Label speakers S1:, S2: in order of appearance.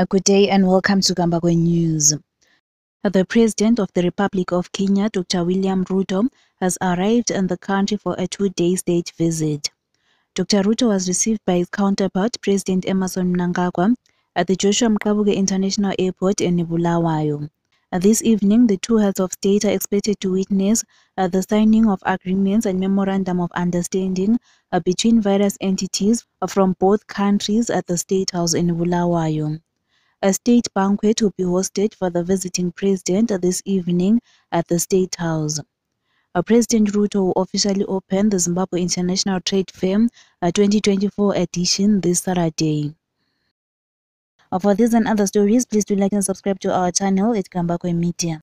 S1: A good day and welcome to Gambakwe News. The President of the Republic of Kenya, Dr. William Ruto, has arrived in the country for a two-day state visit. Dr. Ruto was received by his counterpart, President Emmerson Mnangagwa, at the Joshua Mqabuko International Airport in Bulawayo. This evening, the two heads of state are expected to witness uh, the signing of agreements and memorandum of understanding uh, between various entities from both countries at the State House in Bulawayo. A state banquet will be hosted for the visiting president this evening at the State House. Uh, president Ruto will officially open the Zimbabwe International Trade Fair uh, 2024 edition this Saturday. Uh, for these and other stories, please do like and subscribe to our channel at Gambakwe Media.